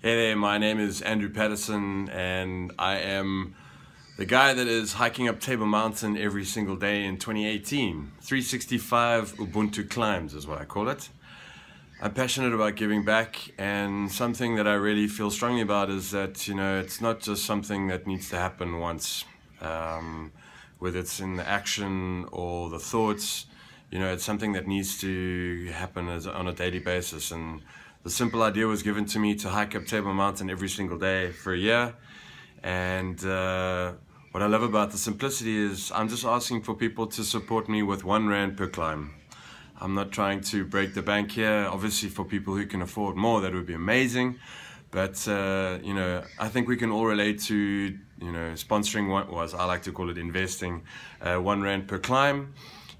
Hey there, my name is Andrew Paterson and I am the guy that is hiking up Table Mountain every single day in 2018. 365 Ubuntu climbs is what I call it. I'm passionate about giving back and something that I really feel strongly about is that, you know, it's not just something that needs to happen once. Um, whether it's in the action or the thoughts, you know, it's something that needs to happen as, on a daily basis. And the simple idea was given to me to hike up Table Mountain every single day for a year. And uh, what I love about the simplicity is I'm just asking for people to support me with one rand per climb. I'm not trying to break the bank here. Obviously, for people who can afford more, that would be amazing. But uh, you know, I think we can all relate to you know sponsoring what was I like to call it investing, uh, one rand per climb.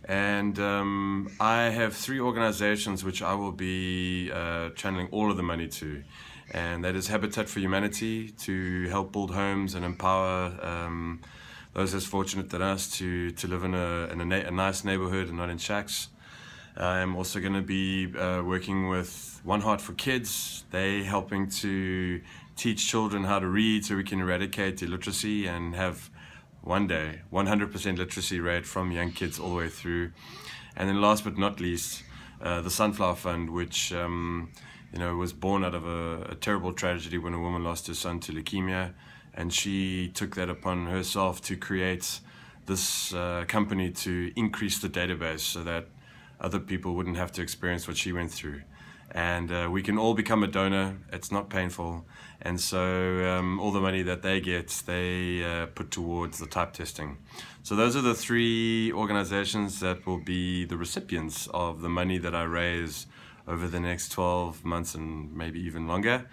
And um, I have three organizations which I will be uh, channeling all of the money to. And that is Habitat for Humanity to help build homes and empower um, those as fortunate than us to, to live in, a, in a, a nice neighborhood and not in shacks. I'm also going to be uh, working with One Heart for Kids. They helping to teach children how to read so we can eradicate illiteracy and have one day 100% literacy rate from young kids all the way through. And then last but not least uh, the sunflower fund which um, you know was born out of a, a, terrible tragedy when a woman lost her son to leukemia. And she took that upon herself to create this uh, company to increase the database so that other people wouldn't have to experience what she went through and uh, we can all become a donor. It's not painful, and so um, all the money that they get, they uh, put towards the type testing. So those are the three organizations that will be the recipients of the money that I raise over the next 12 months and maybe even longer.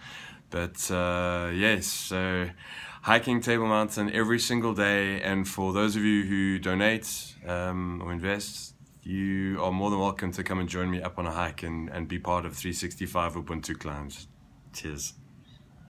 But uh, yes, so hiking Table Mountain every single day, and for those of you who donate um, or invest, you are more than welcome to come and join me up on a hike and, and be part of 365 Ubuntu climbs. Cheers.